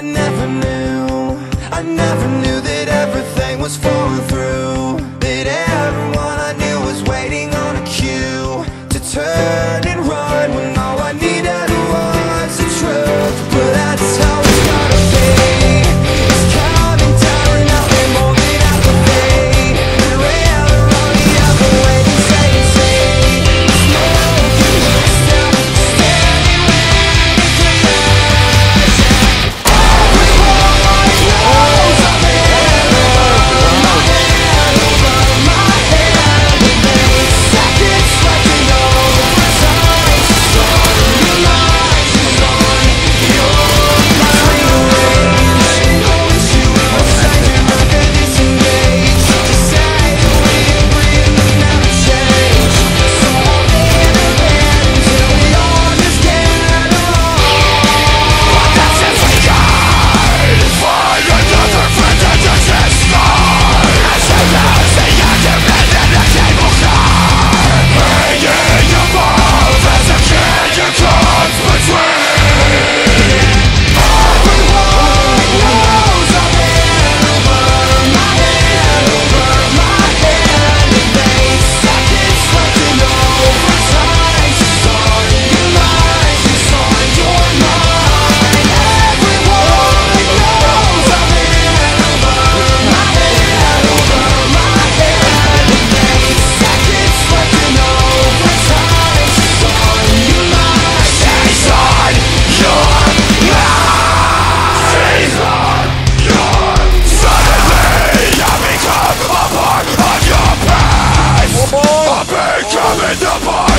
I never knew, I never knew that everything was falling through invincible